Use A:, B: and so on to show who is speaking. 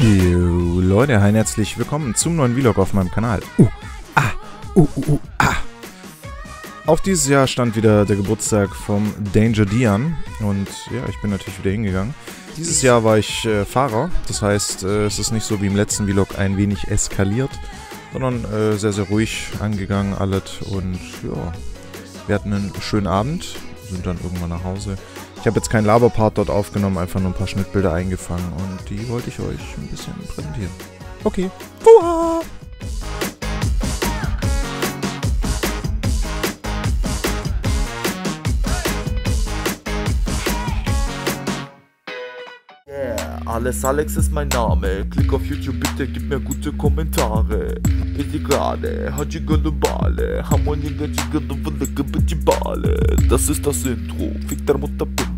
A: Leute, hi herzlich willkommen zum neuen Vlog auf meinem Kanal. Uh, ah, uh, uh, uh, ah. Auch dieses Jahr stand wieder der Geburtstag vom Danger Dian und ja, ich bin natürlich wieder hingegangen. Dieses Jahr war ich äh, Fahrer, das heißt, äh, es ist nicht so wie im letzten Vlog ein wenig eskaliert, sondern äh, sehr, sehr ruhig angegangen alles und ja, wir hatten einen schönen Abend, sind dann irgendwann nach Hause. Ich habe jetzt keinen Laberpart dort aufgenommen, einfach nur ein paar Schnittbilder eingefangen und die wollte ich euch ein bisschen präsentieren. Okay. Uah.
B: Yeah, Alles Alex ist mein Name. Klick auf YouTube bitte, gib mir gute Kommentare. Bitte gerade, Hajigandubale, Harmonie Bale. Das ist das Intro. Fick der Mutter Pimp.